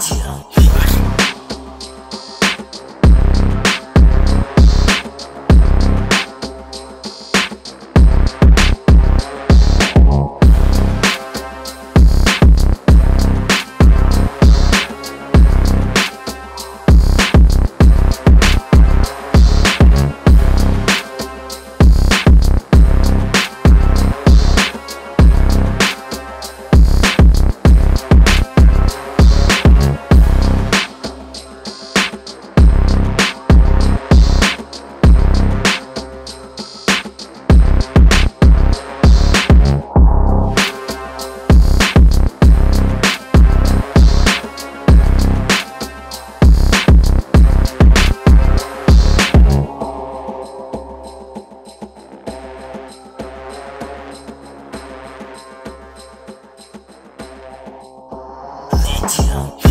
情。墙。